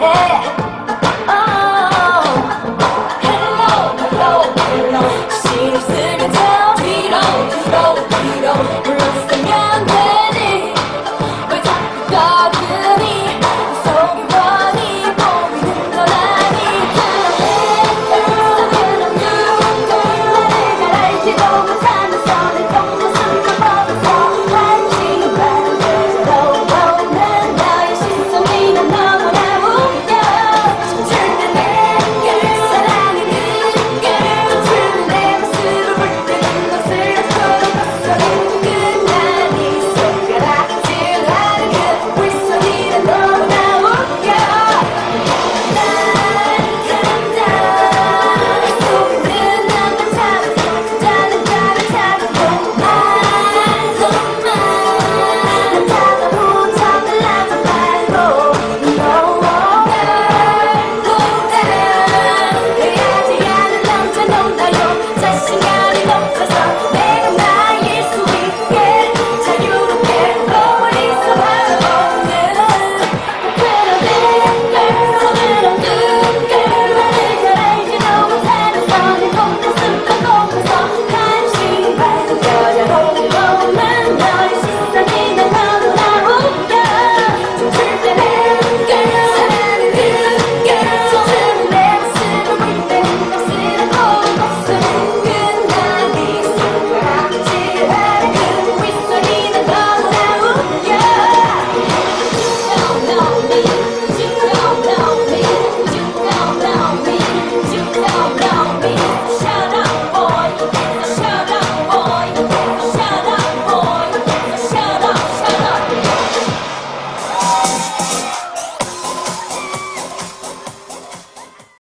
Oh!